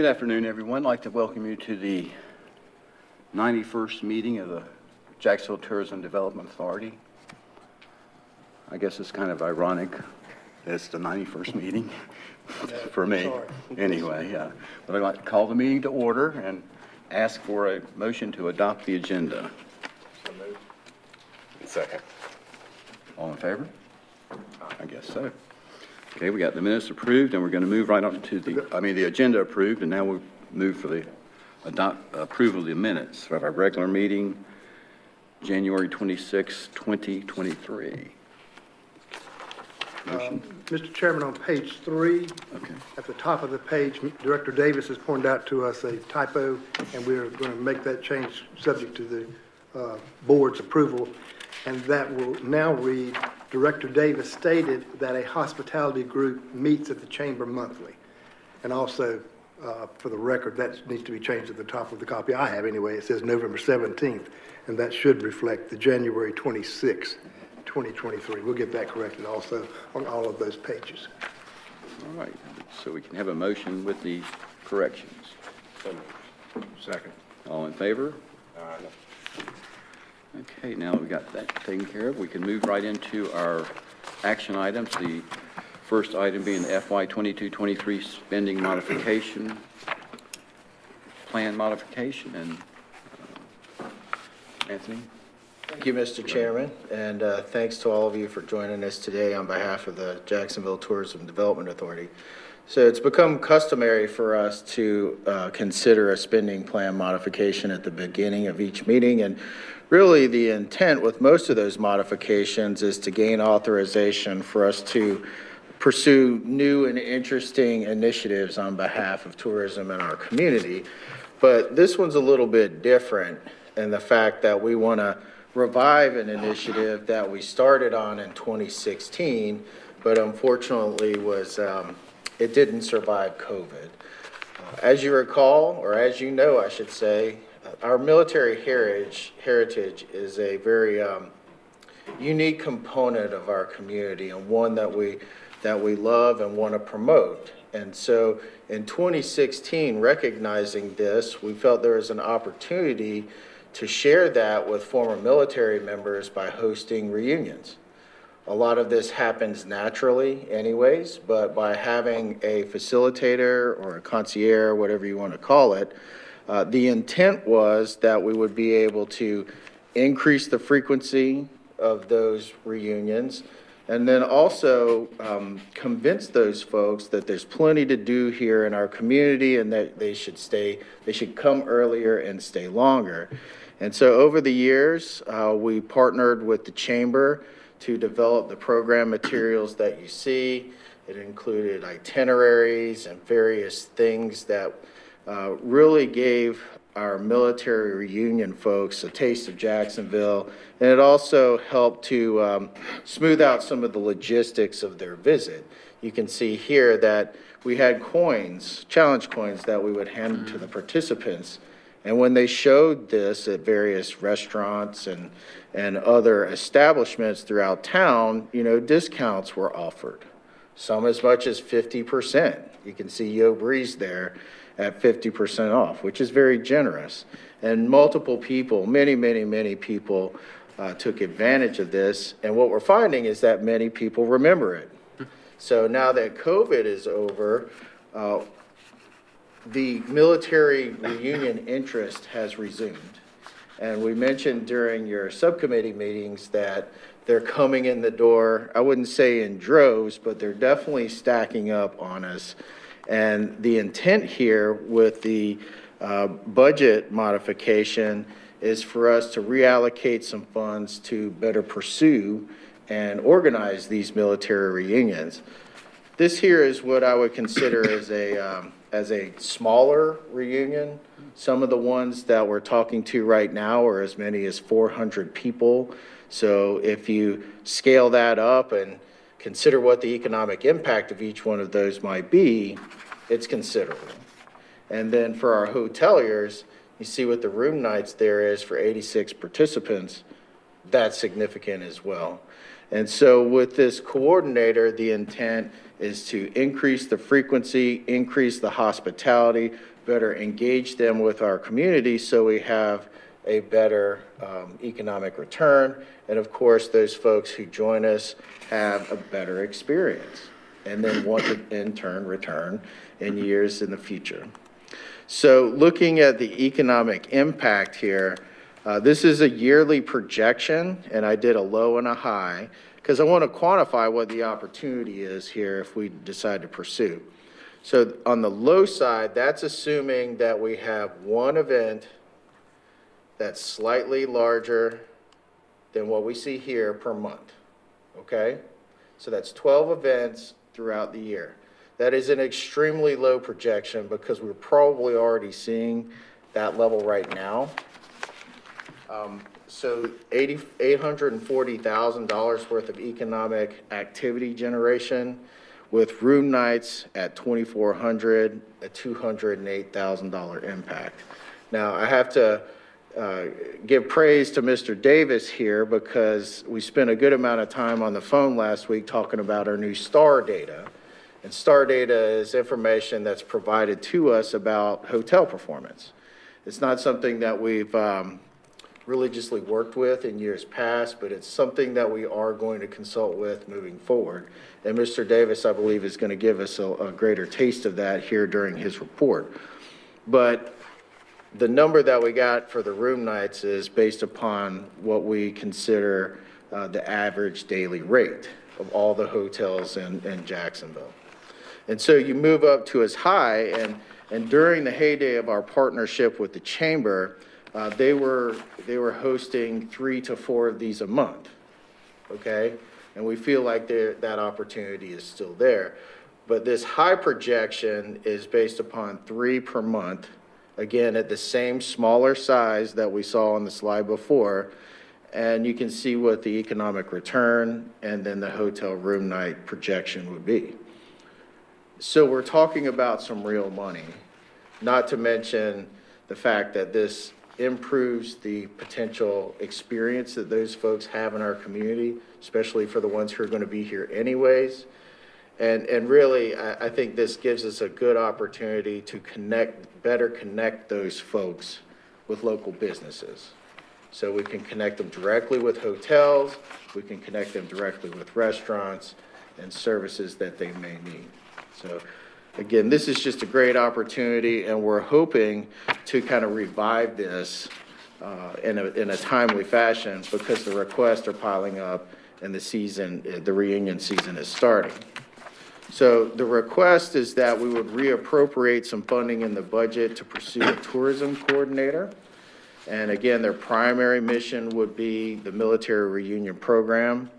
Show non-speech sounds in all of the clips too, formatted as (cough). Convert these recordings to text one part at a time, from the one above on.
Good afternoon, everyone. I'd like to welcome you to the 91st meeting of the Jacksonville Tourism Development Authority. I guess it's kind of ironic that it's the 91st meeting (laughs) for me. Anyway, yeah. But I'd like to call the meeting to order and ask for a motion to adopt the agenda. Second. All in favor? I guess so. Okay, we got the minutes approved, and we're going to move right on to the, I mean, the agenda approved, and now we'll move for the adopt, approval of the minutes of our regular meeting, January 26, 2023. Motion, Mr. Chairman, on page three, okay. at the top of the page, Director Davis has pointed out to us a typo, and we're going to make that change subject to the uh, board's approval. And that will now read, Director Davis stated that a hospitality group meets at the chamber monthly. And also, uh, for the record, that needs to be changed at the top of the copy I have anyway. It says November 17th, and that should reflect the January 26th, 2023. We'll get that corrected also on all of those pages. All right, so we can have a motion with the corrections. Second. All in favor? Okay, now that we got that taken care of, we can move right into our action items. The first item being the FY 22-23 spending modification, plan modification, and uh, Anthony? Thank you, Mr. Chairman, and uh, thanks to all of you for joining us today on behalf of the Jacksonville Tourism Development Authority. So it's become customary for us to uh, consider a spending plan modification at the beginning of each meeting, and really the intent with most of those modifications is to gain authorization for us to pursue new and interesting initiatives on behalf of tourism in our community. But this one's a little bit different in the fact that we want to revive an initiative that we started on in 2016, but unfortunately was, um, it didn't survive COVID. Uh, As you recall, or as you know, I should say, our military heritage, heritage is a very um, unique component of our community and one that we, that we love and want to promote. And so in 2016, recognizing this, we felt there was an opportunity to share that with former military members by hosting reunions. A lot of this happens naturally anyways, but by having a facilitator or a concierge, whatever you want to call it, uh, the intent was that we would be able to increase the frequency of those reunions and then also um, convince those folks that there's plenty to do here in our community and that they should stay, they should come earlier and stay longer. And so over the years, uh, we partnered with the chamber to develop the program materials that you see. It included itineraries and various things that uh, really gave our military reunion folks a taste of Jacksonville. And it also helped to um, smooth out some of the logistics of their visit. You can see here that we had coins, challenge coins, that we would hand to the participants. And when they showed this at various restaurants and, and other establishments throughout town, you know, discounts were offered, some as much as 50%. You can see Yo Breeze there at 50% off, which is very generous. And multiple people, many, many, many people uh, took advantage of this. And what we're finding is that many people remember it. So now that COVID is over, uh, the military reunion interest has resumed. And we mentioned during your subcommittee meetings that they're coming in the door, I wouldn't say in droves, but they're definitely stacking up on us. And the intent here with the uh, budget modification is for us to reallocate some funds to better pursue and organize these military reunions. This here is what I would consider as a, um, as a smaller reunion. Some of the ones that we're talking to right now are as many as 400 people. So if you scale that up and consider what the economic impact of each one of those might be, it's considerable. And then for our hoteliers, you see what the room nights there is for 86 participants. That's significant as well. And so with this coordinator, the intent is to increase the frequency, increase the hospitality, better engage them with our community so we have a better um, economic return. And of course, those folks who join us have a better experience and then want to in turn return in years in the future. So looking at the economic impact here, uh, this is a yearly projection, and I did a low and a high, because I want to quantify what the opportunity is here if we decide to pursue. So on the low side, that's assuming that we have one event that's slightly larger than what we see here per month, okay? So that's 12 events throughout the year. That is an extremely low projection because we're probably already seeing that level right now. Um, So 80, $840,000 worth of economic activity generation with room nights at 2,400, a $208,000 impact. Now, I have to uh, give praise to Mr. Davis here because we spent a good amount of time on the phone last week talking about our new STAR data. And STAR data is information that's provided to us about hotel performance. It's not something that we've um, religiously worked with in years past, but it's something that we are going to consult with moving forward. And Mr. Davis, I believe, is going to give us a, a greater taste of that here during his report. But the number that we got for the room nights is based upon what we consider uh, the average daily rate of all the hotels in, in Jacksonville. And so you move up to as high, and, and during the heyday of our partnership with the chamber, uh, they were, they were hosting three to four of these a month, okay? And we feel like that opportunity is still there. But this high projection is based upon three per month, again, at the same smaller size that we saw on the slide before. And you can see what the economic return and then the hotel room night projection would be. So we're talking about some real money, not to mention the fact that this improves the potential experience that those folks have in our community, especially for the ones who are going to be here anyways. And, and really, I, I think this gives us a good opportunity to connect, better connect those folks with local businesses. So we can connect them directly with hotels, we can connect them directly with restaurants and services that they may need. So again, this is just a great opportunity, and we're hoping to kind of revive this uh, in a, in a timely fashion because the requests are piling up and the season, the reunion season is starting. So the request is that we would reappropriate some funding in the budget to pursue a tourism coordinator. And again, their primary mission would be the military reunion program.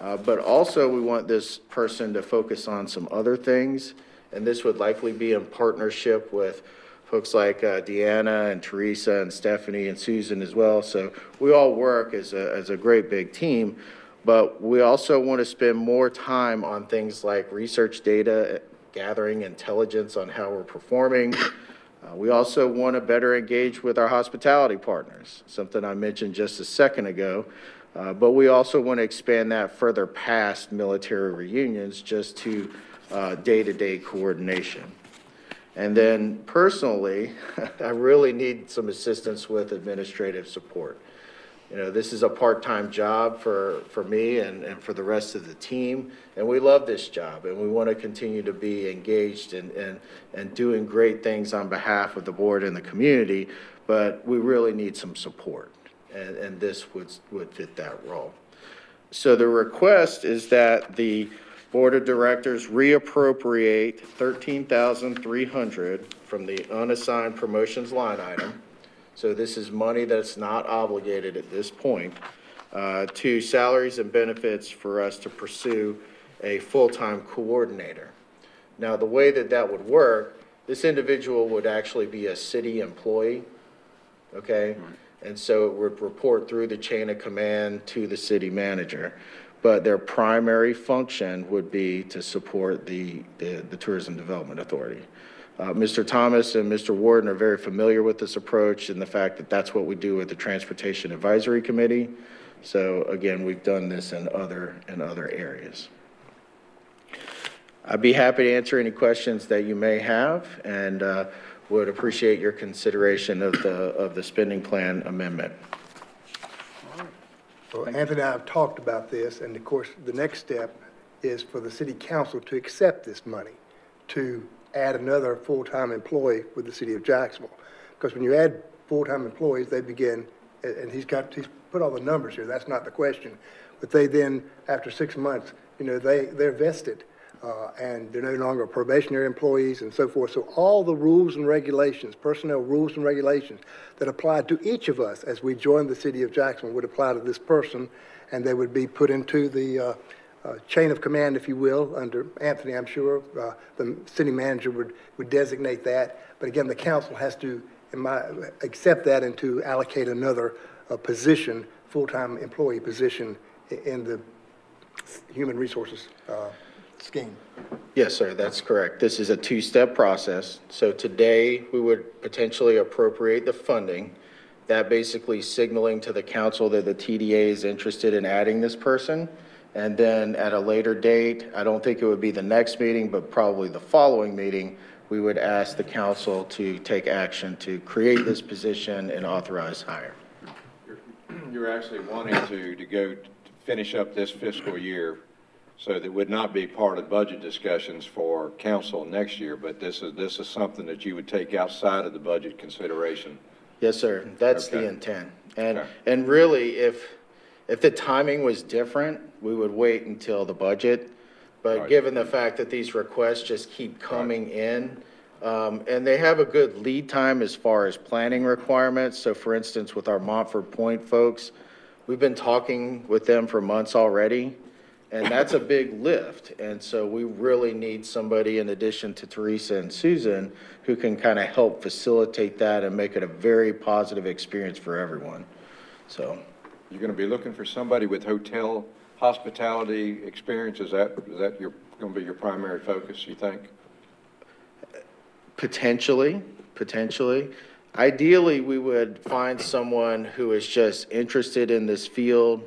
Uh, But also, we want this person to focus on some other things, and this would likely be in partnership with folks like uh, Deanna and Teresa and Stephanie and Susan as well. So we all work as a, as a great big team, but we also want to spend more time on things like research data, gathering intelligence on how we're performing. Uh, We also want to better engage with our hospitality partners, something I mentioned just a second ago. Uh, But we also want to expand that further past military reunions just to uh, day-to-day coordination. And then personally, (laughs) I really need some assistance with administrative support. You know, this is a part-time job for, for me and, and for the rest of the team, and we love this job, and we want to continue to be engaged and, and, and doing great things on behalf of the board and the community, but we really need some support, and, and this would, would fit that role. So the request is that the Board of Directors reappropriate thirteen thousand three hundred from the unassigned promotions line item. So this is money that's not obligated at this point, uh, to salaries and benefits for us to pursue a full-time coordinator. Now, the way that that would work, this individual would actually be a city employee, okay? And so it would report through the chain of command to the city manager. But their primary function would be to support the, the the Tourism Development Authority. Uh, Mr. Thomas and Mr. Warden are very familiar with this approach and the fact that that's what we do with the Transportation Advisory Committee. So again, we've done this in other, in other areas. I'd be happy to answer any questions that you may have and uh, would appreciate your consideration of the, of the spending plan amendment. Well, Anthony and I have talked about this, and of course, the next step is for the city council to accept this money, to add another full-time employee with the city of Jacksonville. Because when you add full-time employees, they begin, and he's got, he's put all the numbers here, that's not the question. But they then, after six months, you know, they, they're vested, uh, and they're no longer probationary employees and so forth. So all the rules and regulations, personnel rules and regulations that apply to each of us as we join the city of Jacksonville would apply to this person, and they would be put into the uh, chain of command, if you will, under Anthony, I'm sure. Uh, The city manager would, would designate that. But again, the council has to, my, accept that and to allocate another uh, position, full-time employee position in the human resources uh, scheme. Yes, sir, that's correct. This is a two-step process. So today, we would potentially appropriate the funding. That basically signaling to the council that the TDA is interested in adding this person. And then at a later date, I don't think it would be the next meeting, but probably the following meeting, we would ask the council to take action to create this position and authorize hire. You're actually wanting to, to go, to finish up this fiscal year, so that would not be part of budget discussions for council next year, but this is, this is something that you would take outside of the budget consideration. Yes, sir. That's the Okay. intent. And, Okay. and really, if, if the timing was different, we would wait until the budget. But Right. given the fact that these requests just keep coming in, um, and they have a good lead time as far as planning requirements. So for instance, with our Montford Point folks, we've been talking with them for months already. And that's a big lift. And so we really need somebody in addition to Teresa and Susan who can kind of help facilitate that and make it a very positive experience for everyone. So, You're going to be looking for somebody with hotel hospitality experience, is that, is that your, going to be your primary focus, you think? potentially, potentially. Ideally, we would find someone who is just interested in this field,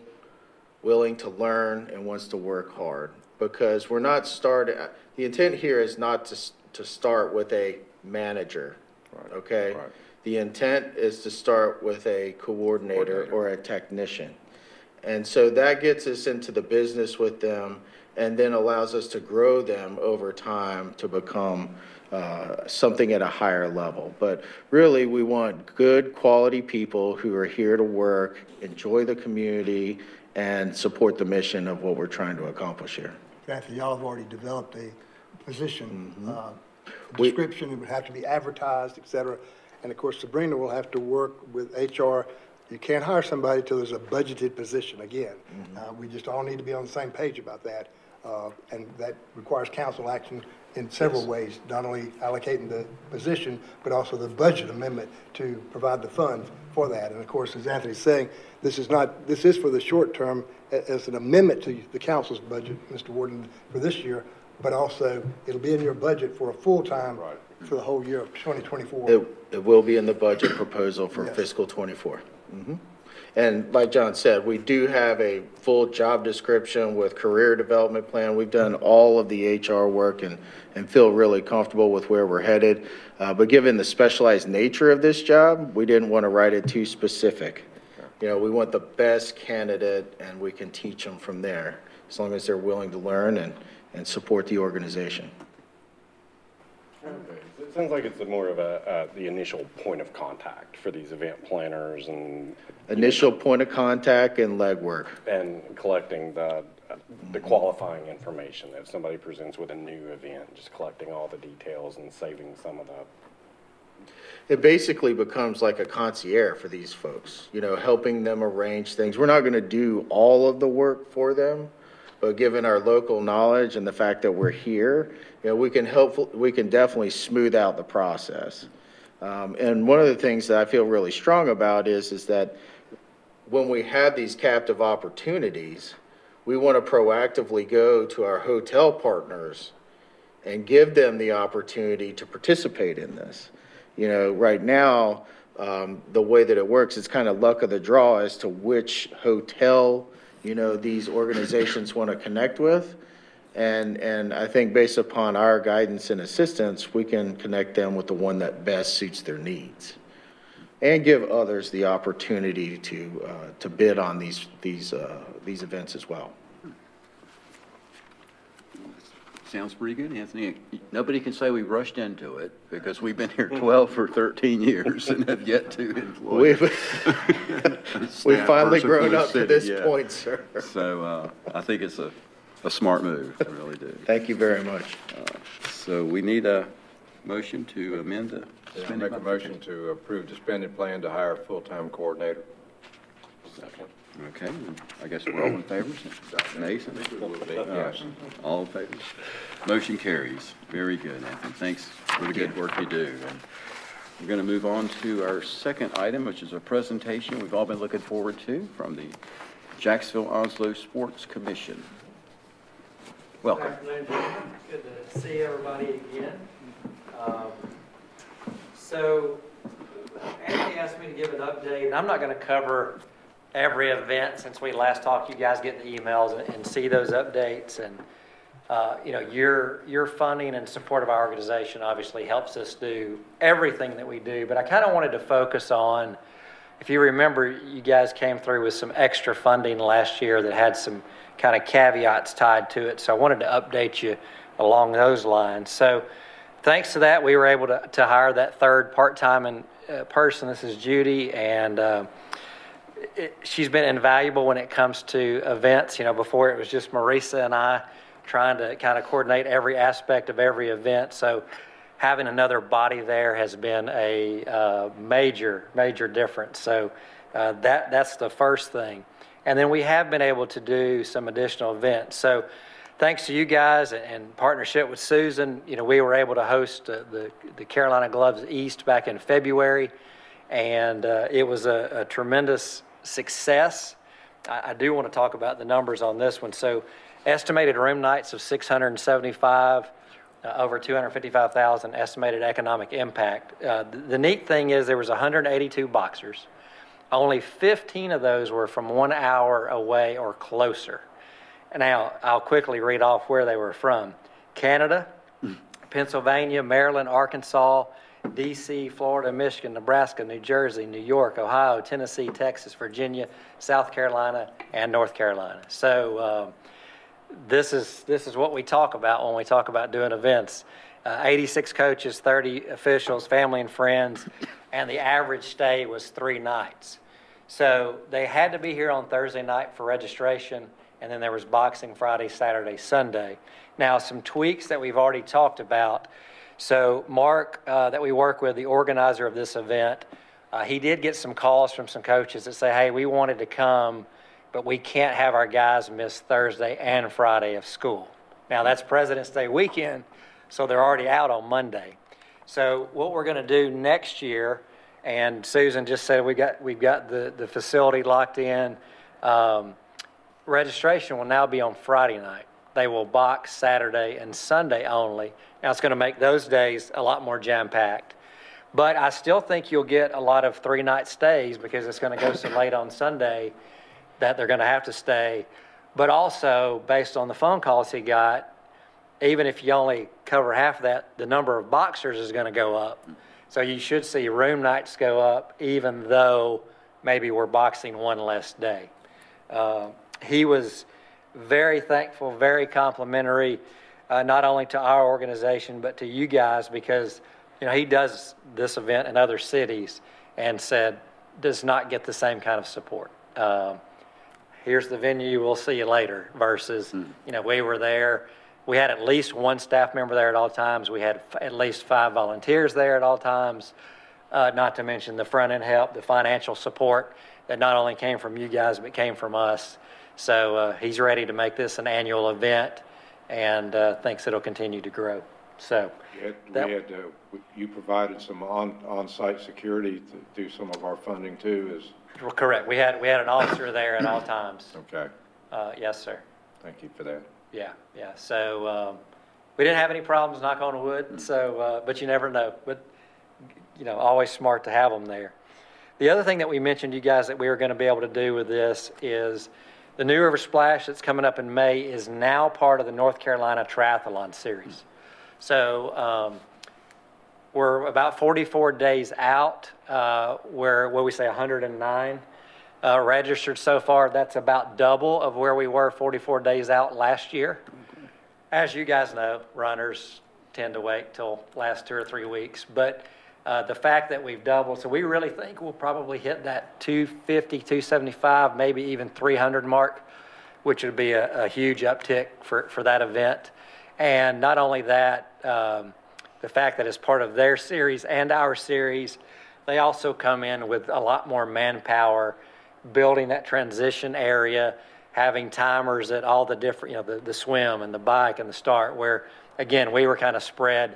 willing to learn and wants to work hard. Because we're not starting, the intent here is not to, to start with a manager, Right, okay? right. The intent is to start with a coordinator Coordinator. or a technician. And so that gets us into the business with them and then allows us to grow them over time to become uh, something at a higher level. But really, we want good, quality people who are here to work, enjoy the community, and support the mission of what we're trying to accomplish here. Anthony, y'all have already developed a position, uh, We- description, it would have to be advertised, et cetera. And of course, Sabrina will have to work with HR. You can't hire somebody till there's a budgeted position, again. Uh, We just all need to be on the same page about that. Uh, And that requires council action in several ways, not only allocating the position, but also the budget amendment to provide the funds for that. And of course, as Anthony's saying, this is not, this is for the short term as an amendment to the council's budget, Mr. Warden, for this year, but also it'll be in your budget for a full-time Right. for the whole year of 2024. It, it will be in the budget proposal for Yes. fiscal '24. Mhm. And like John said, we do have a full job description with career development plan. We've done all of the HR work and, and feel really comfortable with where we're headed. Uh, but given the specialized nature of this job, we didn't want to write it too specific. You know, we want the best candidate and we can teach them from there, as long as they're willing to learn and, and support the organization. It sounds like it's more of a, uh, the initial point of contact for these event planners and, Initial point of contact and legwork. and collecting the, the qualifying information. If somebody presents with a new event, just collecting all the details and saving some of the, It basically becomes like a concierge for these folks, you know, helping them arrange things. We're not going to do all of the work for them, but given our local knowledge and the fact that we're here, you know, we can help, we can definitely smooth out the process. Um, and one of the things that I feel really strong about is, is that when we have these captive opportunities, we want to proactively go to our hotel partners and give them the opportunity to participate in this. You know, right now, um, the way that it works, it's kind of luck of the draw as to which hotel, you know, these organizations (laughs) want to connect with. And, and I think based upon our guidance and assistance, we can connect them with the one that best suits their needs. And give others the opportunity to, uh, to bid on these, these, uh, these events as well. Sounds pretty good, Anthony. Nobody can say we rushed into it because we've been here 12 or 13 years and have yet to employ. We've, (laughs) we've finally grown up to this yeah. point, sir. So uh, I think it's a, a smart move, I really do. Thank you very much. So we need a motion to amend the I'll spending. make a motion to approve the spending plan to hire a full-time coordinator. Okay, I guess we're all in favor. Mason? All in favor? Motion carries. Very good, Anthony. Thanks for the good work you do. We're going to move on to our second item, which is a presentation we've all been looking forward to from the Jacksonville Onslow Sports Commission. Good Welcome. afternoon, gentlemen. Good to see everybody again. Um, So Anthony asked me to give an update, and I'm not going to cover every event since we last talked. You guys get the emails and- and see those updates. And, uh, you know, your, your funding and support of our organization obviously helps us do everything that we do. But I kind of wanted to focus on, if you remember, you guys came through with some extra funding last year that had some kind of caveats tied to it. So I wanted to update you along those lines. So thanks to that, we were able to, to hire that third part-time uh, person. This is Judy, and uh, she's been invaluable when it comes to events. You know, before it was just Marisa and I trying to kind of coordinate every aspect of every event. So having another body there has been a uh, major, major difference. So uh, that that's the first thing. And then we have been able to do some additional events. So thanks to you guys and, and partnership with Susan, you know, we were able to host uh, the the Carolina Gloves East back in February, and uh, it was a, a tremendous success. I, I do want to talk about the numbers on this one. So, estimated room nights of 675, uh, over 255,000 estimated economic impact. Uh, the, the neat thing is there was 182 boxers. Only 15 of those were from one hour away or closer. Now, I'll quickly read off where they were from Canada, (clears throat) Pennsylvania, Maryland, Arkansas, D.C., Florida, Michigan, Nebraska, New Jersey, New York, Ohio, Tennessee, Texas, Virginia, South Carolina, and North Carolina. So, um, this is this is what we talk about when we talk about doing events. Uh, 86 coaches, 30 officials, family and friends, and the average stay was three nights. So they had to be here on Thursday night for registration, and then there was boxing Friday, Saturday, Sunday. Now, some tweaks that we've already talked about. So Mark, uh, that we work with, the organizer of this event, uh, he did get some calls from some coaches that say, "Hey, we wanted to come." but we can't have our guys miss Thursday and Friday of school. Now, that's President's Day weekend, so they're already out on Monday. So, what we're going to do next year, and Susan just said we got we've got the, the facility locked in. Um, registration will now be on Friday night. They will box Saturday and Sunday only. Now, it's going to make those days a lot more jam packed. But I still think you'll get a lot of three night stays because it's going to go so (coughs) late on Sunday that they're going to have to stay. But also, based on the phone calls he got, even if you only cover half of that, the number of boxers is going to go up. So you should see room nights go up, even though maybe we're boxing one less day. Uh, he was very thankful, very complimentary, uh, not only to our organization, but to you guys, because you know he does this event in other cities and said does not get the same kind of support. Um, here's the venue, we'll see you later, versus, you know, we were there. We had at least one staff member there at all times. We had f- at least five volunteers there at all times, uh, not to mention the front end help, the financial support that not only came from you guys, but came from us. So uh, he's ready to make this an annual event and uh, thinks it'll continue to grow. So, We had- That- We had, uh, you provided some on, on-site security to do some of our funding too, is, well, correct. We had, we had an officer there at all times. okay, Uh, yes, sir. thank you for that. Yeah, yeah. So um, we didn't have any problems, knock on wood. So, uh, but you never know. But you know, always smart to have them there. The other thing that we mentioned, you guys, that we were going to be able to do with this is the New River Splash that's coming up in May is now part of the North Carolina Triathlon Series. So um, we're about 44 days out, uh, where, what we say, 109 uh, registered so far. That's about double of where we were 44 days out last year. As you guys know, runners tend to wait till last two or three weeks, but uh, the fact that we've doubled, so we really think we'll probably hit that 250, 275, maybe even 300 mark, which would be a, a huge uptick for, for that event. And not only that, um, the fact that as part of their series and our series, they also come in with a lot more manpower, building that transition area, having timers at all the different, you know, the, the swim and the bike and the start, where again, we were kind of spread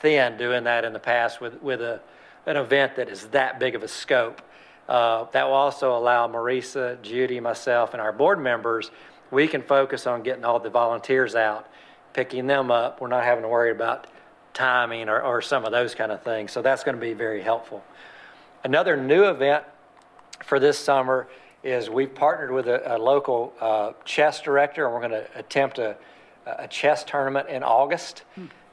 thin doing that in the past with, with a, an event that is that big of a scope. Uh, that will also allow Marisa, Judy, myself, and our board members, we can focus on getting all the volunteers out, picking them up. We're not having to worry about timing or, or some of those kind of things. So that's going to be very helpful. Another new event for this summer is we've partnered with a, a local uh, chess director, and we're going to attempt a, a chess tournament in August.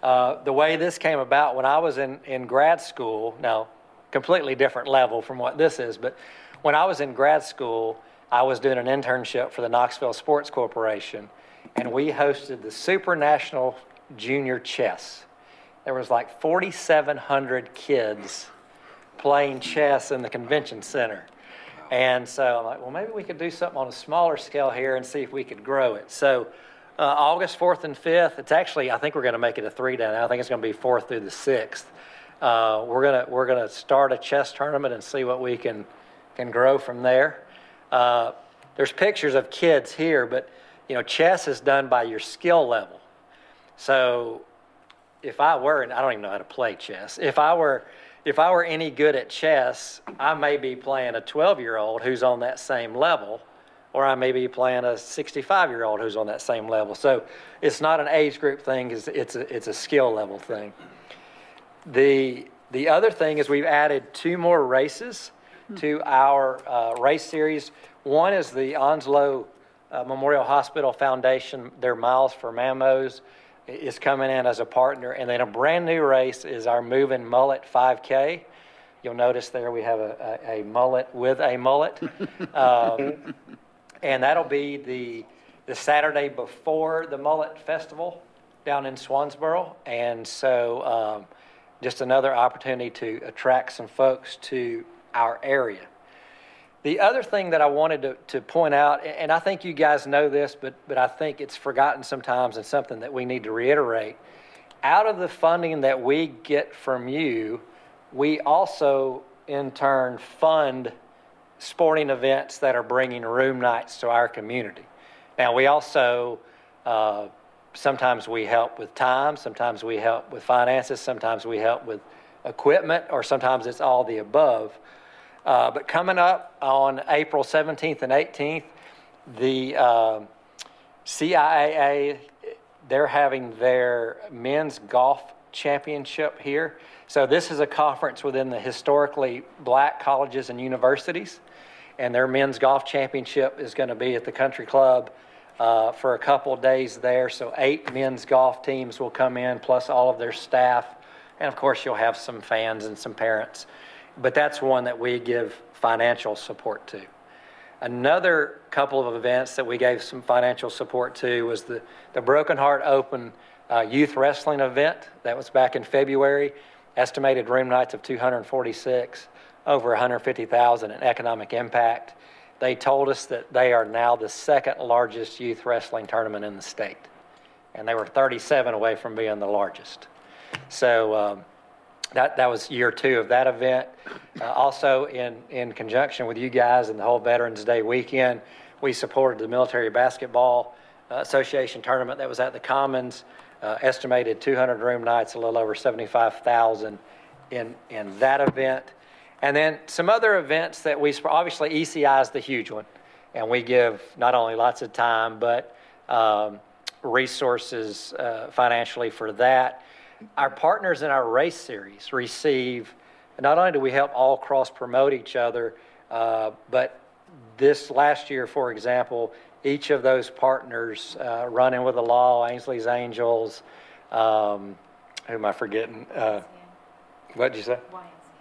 Uh, the way this came about, when I was in, in grad school, now, completely different level from what this is, but when I was in grad school, I was doing an internship for the Knoxville Sports Corporation, and we hosted the Super National Junior Chess. There was like 4,700 kids playing chess in the convention center. And so I'm like, well, maybe we could do something on a smaller scale here and see if we could grow it. So uh, August 4th and 5th, it's actually, I think we're going to make it a three day now. I think it's going to be 4th through the 6th. Uh, we're going to we're to start a chess tournament and see what we can can grow from there. Uh, there's pictures of kids here, but you know, chess is done by your skill level. So if I were, and I don't even know how to play chess, if I were, if I were any good at chess, I may be playing a 12 year old who's on that same level, or I may be playing a 65 year old who's on that same level. So it's not an age group thing, it's, it's, a, it's a skill level thing. The, the other thing is we've added two more races to our uh, race series. One is the Onslow uh, Memorial Hospital Foundation, their Miles for Mammos is coming in as a partner. And then a brand new race is our Moving Mullet 5K. You'll notice there we have a, a, a mullet with a mullet. (laughs) um, and that'll be the, the Saturday before the Mullet Festival down in Swansboro. And so um, just another opportunity to attract some folks to our area. The other thing that I wanted to, to point out, and I think you guys know this, but, but I think it's forgotten sometimes and something that we need to reiterate. Out of the funding that we get from you, we also in turn fund sporting events that are bringing room nights to our community. Now, we also, uh, sometimes we help with time, sometimes we help with finances, sometimes we help with equipment, or sometimes it's all the above. Uh, but coming up on April 17th and 18th, the uh, CIAA, they're having their men's golf championship here. So this is a conference within the historically black colleges and universities. And their men's golf championship is going to be at the country club uh, for a couple days there. So eight men's golf teams will come in, plus all of their staff. And of course, you'll have some fans and some parents but that's one that we give financial support to. Another couple of events that we gave some financial support to was the, the Broken Heart Open uh, youth wrestling event. That was back in February. Estimated room nights of 246, over 150,000 in economic impact. They told us that they are now the second largest youth wrestling tournament in the state. And they were 37 away from being the largest. So um, that, that was year two of that event. Uh, also, in, in conjunction with you guys and the whole Veterans Day weekend, we supported the Military Basketball uh, Association tournament that was at the Commons. Uh, estimated 200 room nights, a little over 75,000 in, in that event. And then some other events that we, obviously ECI is the huge one. And we give not only lots of time, but um, resources uh, financially for that our partners in our race series receive, not only do we help all cross promote each other, uh, but this last year, for example, each of those partners, uh, Running with the Law, Ainsley's Angels, um, who am I forgetting? Uh, what did you say?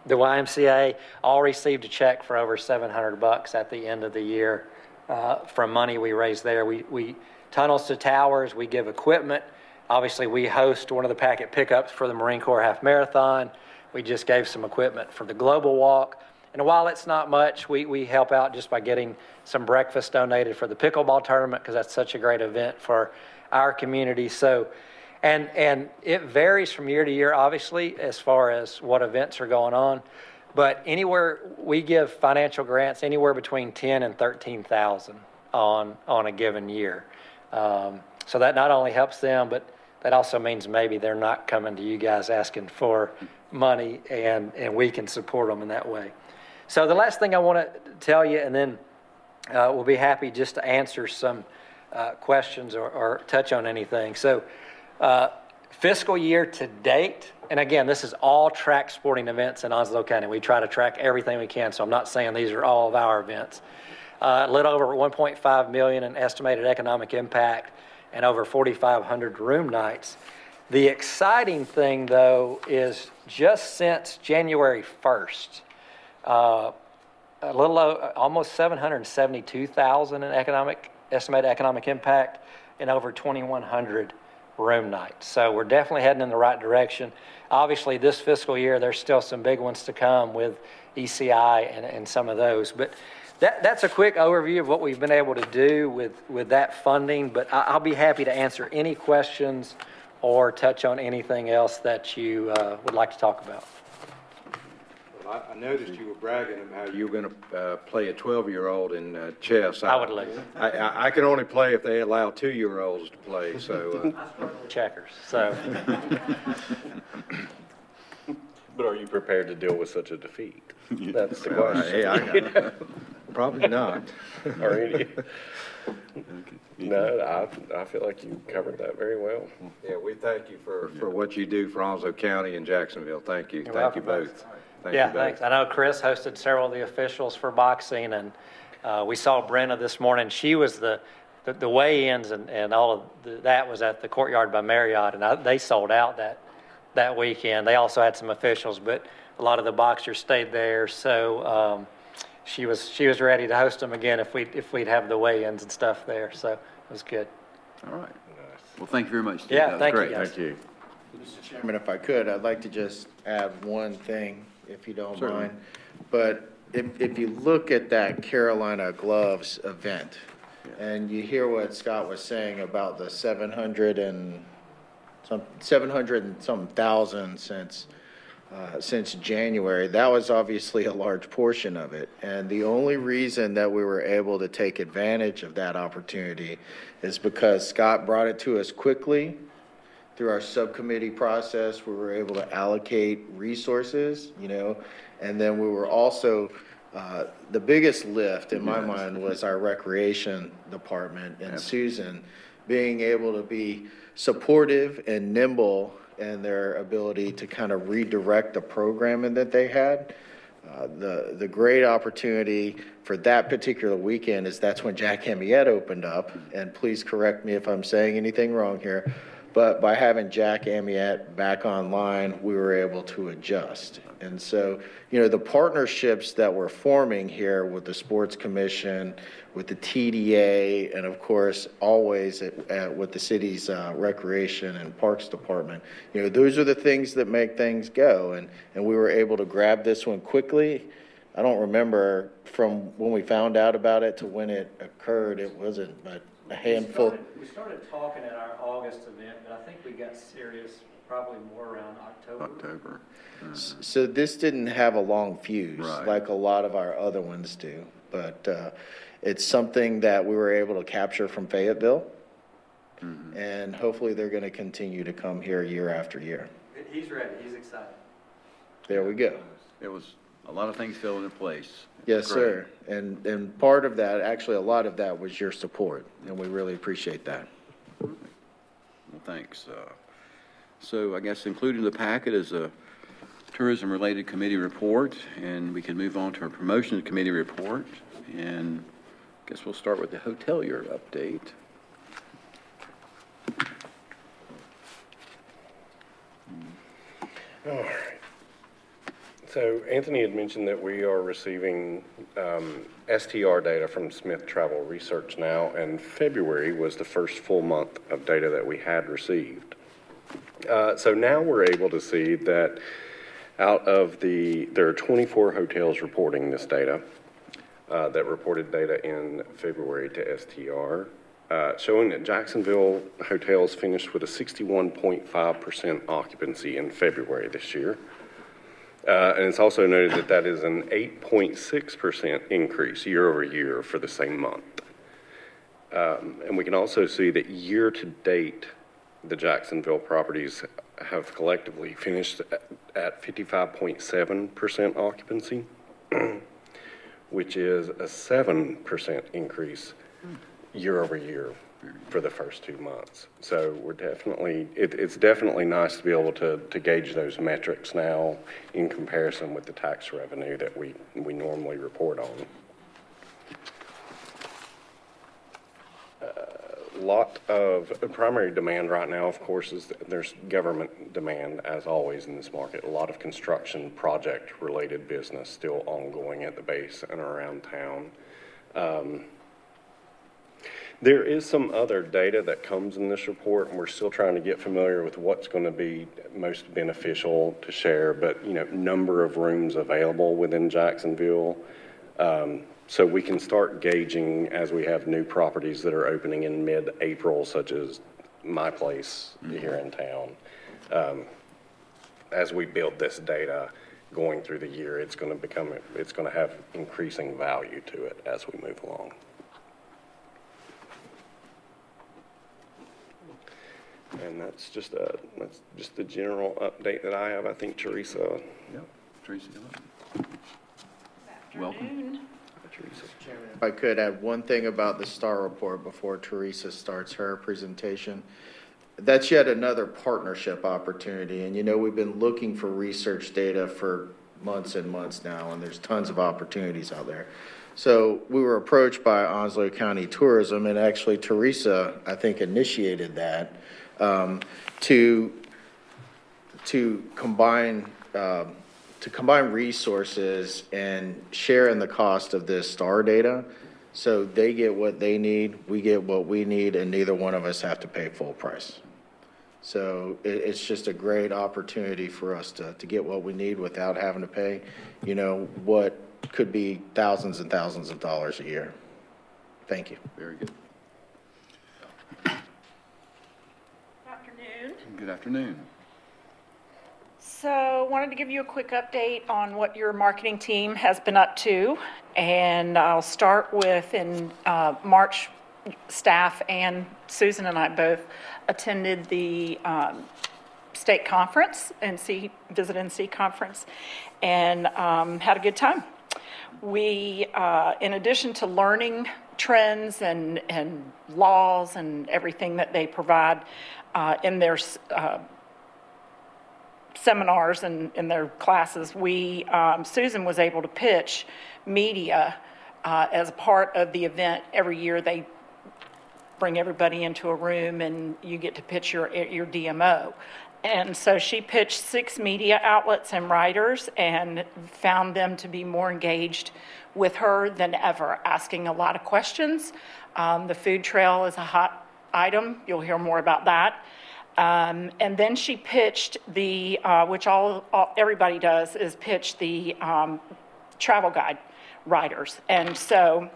The YMCA all received a check for over 700 bucks at the end of the year uh, from money we raised there. We, we tunnels to towers, we give equipment. Obviously, we host one of the packet pickups for the Marine Corps Half Marathon. We just gave some equipment for the Global Walk. And while it's not much, we, we help out just by getting some breakfast donated for the pickleball tournament because that's such a great event for our community. So, and, and it varies from year to year, obviously, as far as what events are going on. But anywhere, we give financial grants anywhere between 10 and 13,000 on, on a given year. Um, so that not only helps them, but that also means maybe they're not coming to you guys asking for money and, and we can support them in that way. So the last thing I want to tell you, and then uh, we'll be happy just to answer some uh, questions or, or touch on anything. So uh, fiscal year to date, and again, this is all track sporting events in Onslow County. We try to track everything we can, so I'm not saying these are all of our events. Uh, a little over 1.5 million in estimated economic impact and over 4,500 room nights. The exciting thing, though, is just since January 1st, uh, a little, almost 772,000 in economic, estimated economic impact and over 2,100 room nights. So we're definitely heading in the right direction. Obviously, this fiscal year, there's still some big ones to come with ECI and, and some of those. But that, that's a quick overview of what we've been able to do with, with that funding. But I, I'll be happy to answer any questions or touch on anything else that you uh, would like to talk about. Well, I, I noticed you were bragging about how you were gonna, uh, play a twelve-year-old in uh, chess. I would lose. I, I, I can only play if they allow two-year-olds to play, so, uh, (laughs) Checkers. So (laughs) But are you prepared to deal with such a defeat? (laughs) That's the well, question. hey, I, probably not. Or any- No, I, I feel like you covered that very well. Yeah, we thank you for, for what you do for Onslow County and Jacksonville. Thank you. You're Thank you welcome. both. Thank Yeah, both. thanks. I know Chris hosted several of the officials for boxing, and uh, we saw Brenna this morning. She was the, the, the weigh-ins and, and all of the, that was at the Courtyard by Marriott, and I, they sold out that, that weekend. They also had some officials, but a lot of the boxers stayed there, so um, she was, she was ready to host them again if we, if we'd have the weigh-ins and stuff there, so it was good. All right. Well, thank you very much, Steve. Yeah, That was thank you, great. guys. Thank you. Mr. Chairman, if I could, I'd like to just add one thing, if you don't Certainly. mind. But if, if you look at that Carolina Gloves event, and you hear what Scott was saying about the seven hundred and some, seven hundred and some thousand since, uh, since January, that was obviously a large portion of it. And the only reason that we were able to take advantage of that opportunity is because Scott brought it to us quickly, through our subcommittee process, we were able to allocate resources, you know, and then we were also, uh, the biggest lift in my mind was our recreation department and Susan being able to be supportive and nimble in their ability to kind of redirect the programming that they had. Uh, The, the great opportunity for that particular weekend is that's when Jack Amyette opened up, and please correct me if I'm saying anything wrong here, but by having Jack Amyette back online, we were able to adjust. And so, you know, the partnerships that we're forming here with the Sports Commission, with the TDA, and of course, always at, at, with the city's uh, Recreation and Parks Department, you know, those are the things that make things go. And, and we were able to grab this one quickly. I don't remember from when we found out about it to when it occurred, it wasn't, but a handful. We started talking at our August event, but I think we got serious probably more around October. October. So this didn't have a long fuse Right. like a lot of our other ones do, but uh, it's something that we were able to capture from Fayetteville. And hopefully they're going to continue to come here year after year. He's ready, he's excited. There we go. It was, a lot of things fell into place. Yes, Great. sir. And, and part of that, actually, a lot of that was your support, and we really appreciate that. Well, thanks. Uh, So I guess including the packet is a tourism-related committee report, and we can move on to our promotion committee report. And I guess we'll start with the hotelier update. So Anthony had mentioned that we are receiving um, STR data from Smith Travel Research now, and February was the first full month of data that we had received. Uh, So now we're able to see that out of the, there are 24 hotels reporting this data, uh, that reported data in February to STR, uh, showing that Jacksonville hotels finished with a 61.5% occupancy in February this year. Uh, And it's also noted that that is an 8.6% increase year over year for the same month. Um, And we can also see that year-to-date, the Jacksonville properties have collectively finished at 55.7% occupancy, (clears throat) which is a 7% increase year over year for the first two months. So we're definitely, it, it's definitely nice to be able to, to gauge those metrics now in comparison with the tax revenue that we, we normally report on. A Lot of, the primary demand right now, of course, is there's government demand, as always in this market. A lot of construction project-related business still ongoing at the base and around town. Um, There is some other data that comes in this report, and we're still trying to get familiar with what's going to be most beneficial to share, but, you know, number of rooms available within Jacksonville. Um, So we can start gauging as we have new properties that are opening in mid-April, such as my place here in town. Um, As we build this data going through the year, it's going to become, it's going to have increasing value to it as we move along. And that's just a, that's just the general update that I have. I think Teresa, Yep. Teresa, you want- welcome. Teresa. If I could add one thing about the STAR report before Teresa starts her presentation. That's yet another partnership opportunity, and you know, we've been looking for research data for months and months now, and there's tons of opportunities out there. So we were approached by Onslow County Tourism, and actually Teresa, I think, initiated that, um, to to combine, um, to combine resources and share in the cost of this STAR data. So they get what they need, we get what we need, and neither one of us have to pay full price. So it, it's just a great opportunity for us to, to get what we need without having to pay, you know, what could be thousands and thousands of dollars a year. Thank you. Very good. Good afternoon. So wanted to give you a quick update on what your marketing team has been up to. And I'll start with in uh, March, staff and Susan and I both attended the um, state conference and see, Visit NC conference and um, had a good time. We, uh, in addition to learning trends and, and laws and everything that they provide uh, in their uh, seminars and in their classes, we, um, Susan was able to pitch media uh, as a part of the event. Every year, they bring everybody into a room and you get to pitch your, your DMO. And so she pitched six media outlets and writers and found them to be more engaged with her than ever, asking a lot of questions. Um, the food trail is a hot item. You'll hear more about that. Um, and then she pitched the, uh, which all, all, everybody does, is pitch the um, travel guide writers. And so,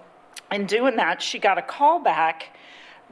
in doing that, she got a call back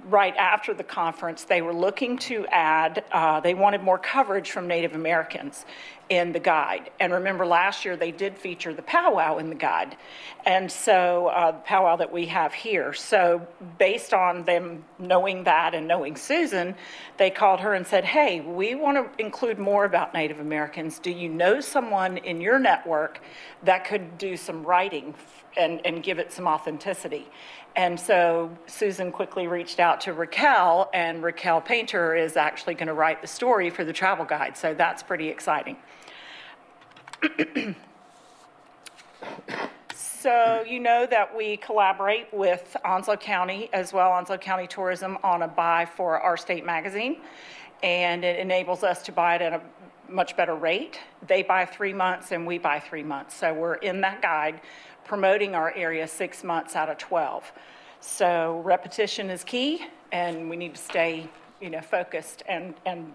right after the conference. They were looking to add, uh, they wanted more coverage from Native Americans in the guide. And remember, last year they did feature the powwow in the guide. And so, uh, the powwow that we have here. So, based on them knowing that and knowing Susan, they called her and said, Hey, we want to include more about Native Americans. Do you know someone in your network that could do some writing and, and give it some authenticity? And so Susan quickly reached out to Raquel, and Raquel Painter is actually going to write the story for the travel guide. So that's pretty exciting. So you know that we collaborate with Onslow County as well, Onslow County Tourism, on a buy for our state magazine. And it enables us to buy it at a much better rate. They buy three months and we buy three months. So we're in that guide promoting our area six months out of 12. So repetition is key and we need to stay, you know, focused and, and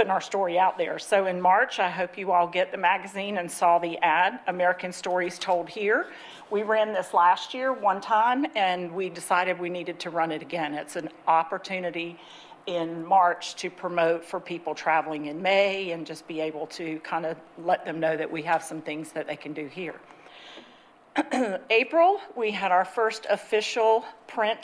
putting our story out there. So in March, I hope you all get the magazine and saw the ad, American Stories Told Here. We ran this last year one time, and we decided we needed to run it again. It's an opportunity in March to promote for people traveling in May and just be able to kind of let them know that we have some things that they can do here. (clears throat) April, we had our first official print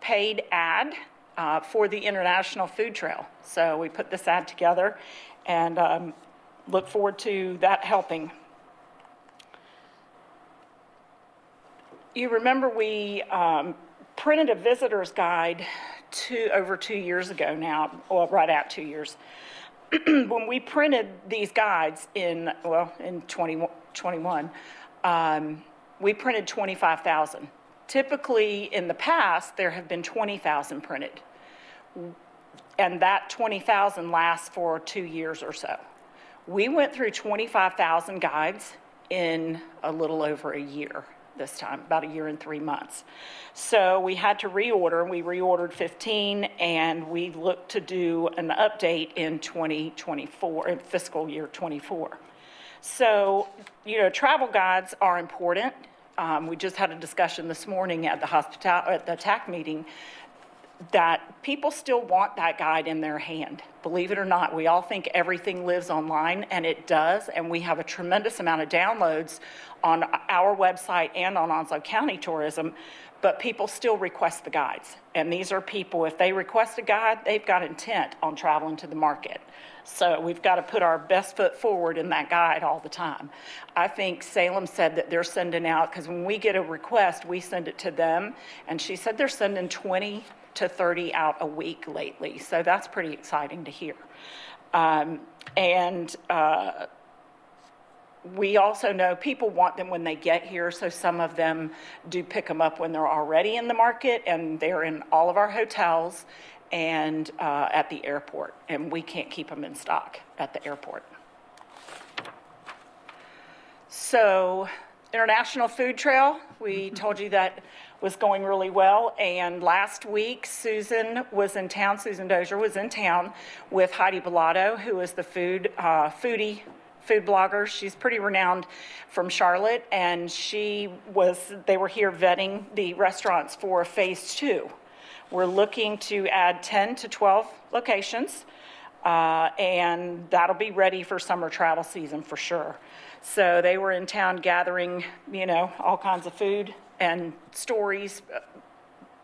paid ad uh, for the International Food Trail. So we put this ad together and um, look forward to that helping. You remember we um, printed a visitor's guide two, over two years ago now, well, right at two years. (clears throat) when we printed these guides in, well, in 2021, um, we printed 25,000. Typically, in the past, there have been 20,000 printed. And that 20,000 lasts for two years or so. We went through 25,000 guides in a little over a year this time, about a year and three months. So we had to reorder. We reordered 15, and we looked to do an update in 2024, in fiscal year 24. So, you know, travel guides are important. Um, we just had a discussion this morning at the hospital at the TAC meeting that people still want that guide in their hand. Believe it or not, we all think everything lives online, and it does. And we have a tremendous amount of downloads on our website and on Onslow County Tourism, but people still request the guides. And these are people, if they request a guide, they've got intent on traveling to the market. So we've got to put our best foot forward in that guide all the time. I think Salem said that they're sending out, because when we get a request, we send it to them. And she said they're sending 20 to 30 out a week lately. So that's pretty exciting to hear. Um, and uh, we also know people want them when they get here, so some of them do pick them up when they're already in the market, and they're in all of our hotels and uh, at the airport, and we can't keep them in stock at the airport. So, International Food Trail, we told you that was going really well. And last week, Susan was in town, Susan Dozier was in town with Heidi Billotto, who is the food uh, foodie food blogger. She's pretty renowned from Charlotte, and she was, they were here vetting the restaurants for phase two. We're looking to add 10 to 12 locations, uh, and that'll be ready for summer travel season for sure. So they were in town gathering, you know, all kinds of food and stories uh,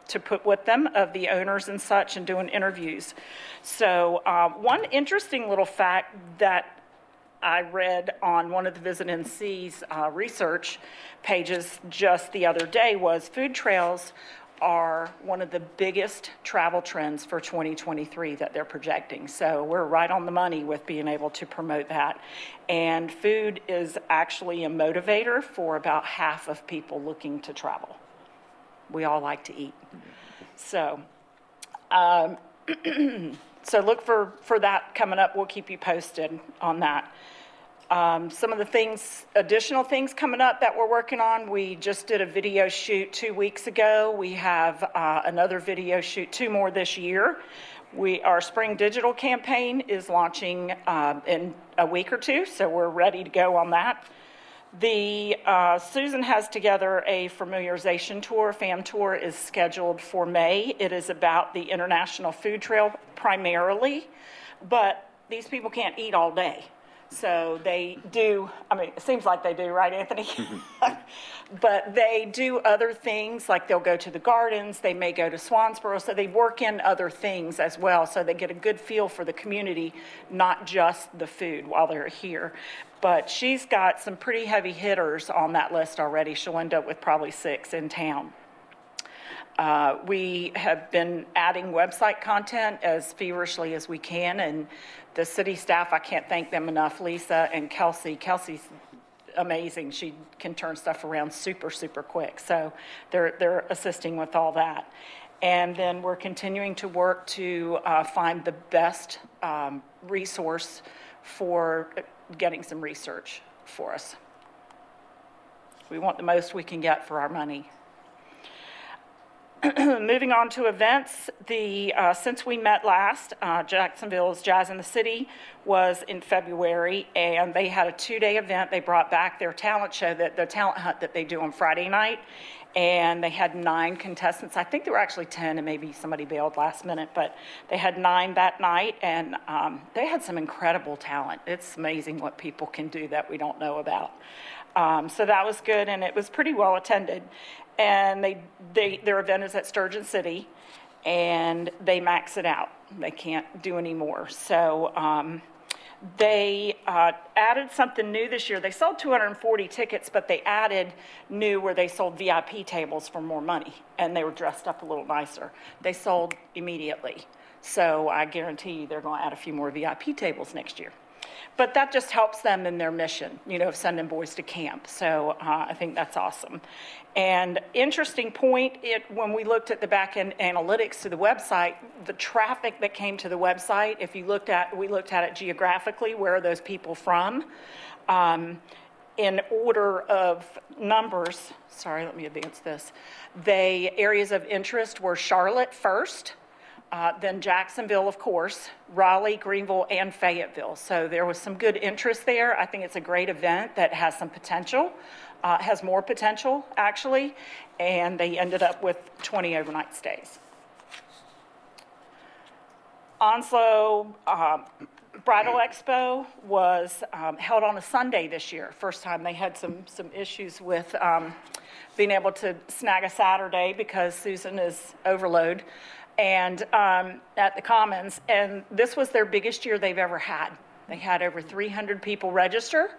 to put with them of the owners and such and doing interviews. So, uh, one interesting little fact that I read on one of the Visit NC's uh, research pages just the other day was food trails are one of the biggest travel trends for 2023 that they're projecting. So we're right on the money with being able to promote that. And food is actually a motivator for about half of people looking to travel. We all like to eat. So, um, (clears throat) so look for, for that coming up. We'll keep you posted on that. Um, some of the things, additional things coming up that we're working on, we just did a video shoot two weeks ago. We have uh, another video shoot, two more this year. We, our spring digital campaign is launching uh, in a week or two, so we're ready to go on that. The uh, Susan has together a familiarization tour. FAM tour is scheduled for May. It is about the International Food Trail primarily, but these people can't eat all day. So they do, I mean, it seems like they do, right, Anthony? (laughs) but they do other things, like they'll go to the gardens, they may go to Swansboro, so they work in other things as well, so they get a good feel for the community, not just the food while they're here. But she's got some pretty heavy hitters on that list already. She'll end up with probably six in town. Uh, We have been adding website content as feverishly as we can, and the city staff, I can't thank them enough, Lisa and Kelsey. Kelsey's amazing. She can turn stuff around super, super quick. So they're, they're assisting with all that. And then we're continuing to work to uh, find the best um, resource for getting some research for us. We want the most we can get for our money. (clears throat) Moving on to events, the, uh, since we met last, uh, Jacksonville's Jazz in the City was in February, and they had a two-day event. They brought back their talent show, that, the talent hunt that they do on Friday night, and they had nine contestants. I think there were actually 10, and maybe somebody bailed last minute, but they had nine that night, and um, they had some incredible talent. It's amazing what people can do that we don't know about. Um, so that was good, and it was pretty well attended. And they, they, their event is at Sturgeon City, and they max it out. They can't do any more. So um, they uh, added something new this year. They sold 240 tickets, but they added new where they sold VIP tables for more money, and they were dressed up a little nicer. They sold immediately. So I guarantee you they're going to add a few more VIP tables next year. But that just helps them in their mission, you know, of sending boys to camp. So uh, I think that's awesome. And interesting point, it, when we looked at the back end analytics to the website, the traffic that came to the website, if you looked at, we looked at it geographically, where are those people from? Um, in order of numbers, sorry, let me advance this. The areas of interest were Charlotte first, uh, then Jacksonville, of course, Raleigh, Greenville, and Fayetteville. So there was some good interest there. I think it's a great event that has some potential, uh, has more potential, actually, and they ended up with 20 overnight stays. Onslow um, Bridal Expo was um, held on a Sunday this year. First time they had some, some issues with um, being able to snag a Saturday because Susan is overload and um, at the Commons, and this was their biggest year they've ever had. They had over 300 people register,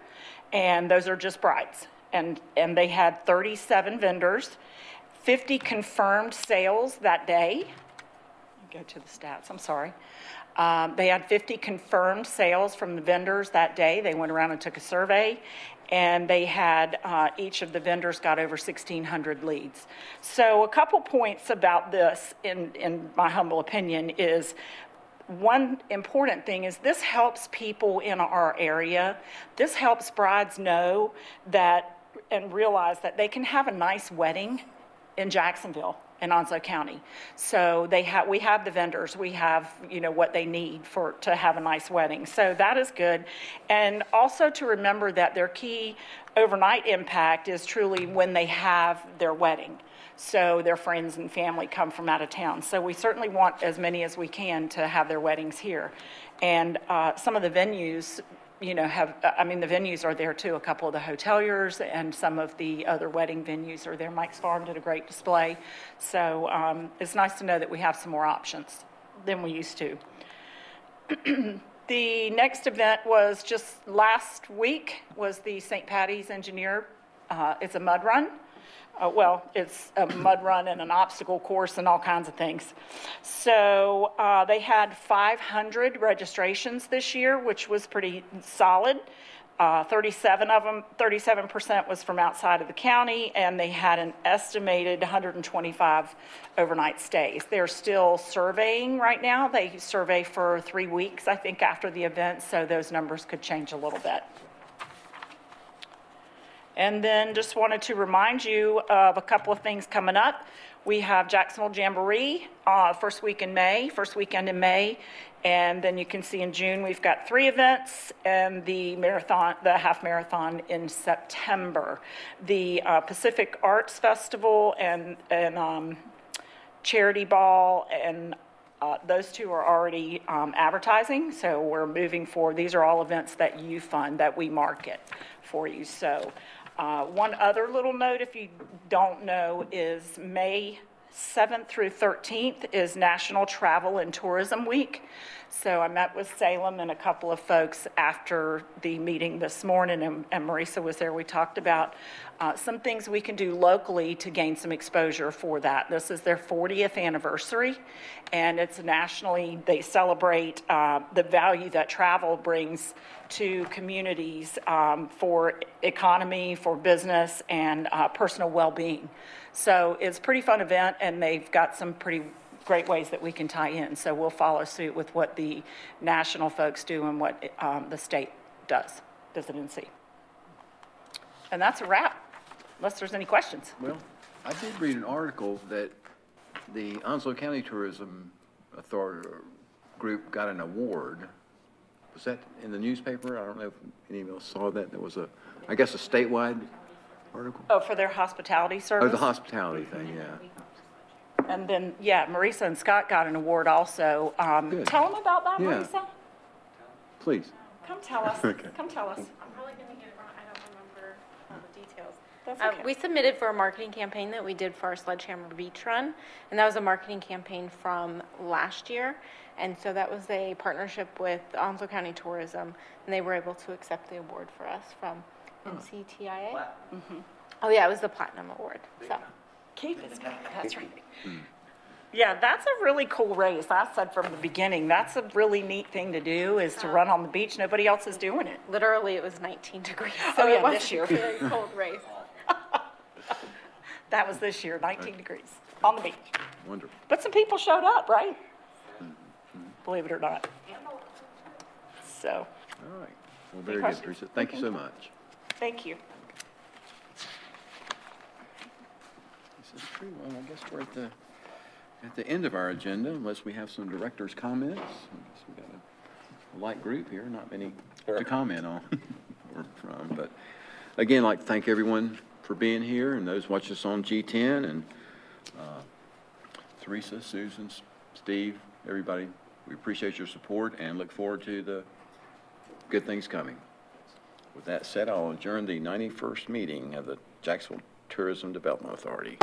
and those are just brides. And, and they had 37 vendors, 50 confirmed sales that day. Go to the stats, I'm sorry. Um, they had 50 confirmed sales from the vendors that day. They went around and took a survey, and they had uh, each of the vendors got over 1,600 leads. So, a couple points about this, in, in my humble opinion, is one important thing is this helps people in our area. This helps brides know that and realize that they can have a nice wedding in Jacksonville in Onslow County. So they have, we have the vendors, we have, you know, what they need for, to have a nice wedding. So that is good. And also to remember that their key overnight impact is truly when they have their wedding. So their friends and family come from out of town. So we certainly want as many as we can to have their weddings here. And uh, some of the venues you know, have, I mean, the venues are there too. A couple of the hoteliers and some of the other wedding venues are there. Mike's Farm did a great display. So um, it's nice to know that we have some more options than we used to. (clears throat) the next event was just last week was the St. Patty's Engineer. Uh, it's a mud run. Uh, well, it's a mud run and an obstacle course and all kinds of things. So uh, they had 500 registrations this year, which was pretty solid. Uh, 37 of them, 37% was from outside of the county, and they had an estimated 125 overnight stays. They're still surveying right now. They survey for three weeks, I think, after the event, so those numbers could change a little bit. And then just wanted to remind you of a couple of things coming up. We have Jacksonville Jamboree, uh, first week in May, first weekend in May. And then you can see in June, we've got three events and the marathon, the half marathon in September. The uh, Pacific Arts Festival and, and um, Charity Ball and uh, those two are already um, advertising, so we're moving forward. These are all events that you fund, that we market for you. So uh, One other little note, if you don't know, is May 7th through 13th is National Travel and Tourism Week. So I met with Salem and a couple of folks after the meeting this morning, and and Marisa was there. We talked about uh, some things we can do locally to gain some exposure for that. This is their 40th anniversary, and it's nationally, they celebrate uh, the value that travel brings to communities um, for economy, for business, and uh, personal well-being. So it's a pretty fun event, and they've got some pretty great ways that we can tie in. So we'll follow suit with what the national folks do and what um, the state does, Visit NC. And that's a wrap, unless there's any questions. Well, I did read an article that the Onslow County Tourism Authority Group got an award. Was that in the newspaper? I don't know if any of you saw that. There was a, I guess, a statewide article? Oh, for their hospitality service? Oh, the hospitality thing, yeah. And then, yeah, Marisa and Scott got an award also. Um, Good. Tell them about that, Yeah. Marisa. Please. Come tell us, (laughs) Okay. come tell us. I'm probably gonna get it wrong, I don't remember all the details. That's Uh, okay. We submitted for a marketing campaign that we did for our Sledgehammer Beach Run, and that was a marketing campaign from last year. And so that was a partnership with Onslow County Tourism, and they were able to accept the award for us from Mm. NCTIA. Mm-hmm. Oh, yeah, it was the Platinum Award, so. Keith is good, that's right. Mm. Yeah, that's a really cool race. I said from the beginning, that's a really neat thing to do, is to uh-huh. run on the beach. Nobody else is doing it. Literally, it was 19 degrees. Oh, so yeah, it was this year. a very cold race. (laughs) That was this year, 19 degrees, on the beach. Wonderful. But some people showed up, right? Mm-hmm. Believe it or not. So, All right. Well, very good. Teresa. Thank you so much. Thank you. This is true. Well, I guess we're at the, at the end of our agenda, unless we have some director's comments. I guess we got a- a light group here, not many to comment on (laughs) or from. But again, I'd like to thank everyone for being here and those watching us on G10 and uh, Teresa, Susan, Steve, everybody. We appreciate your support and look forward to the good things coming. With that said, I'll adjourn the 91st meeting of the Jacksonville Tourism Development Authority.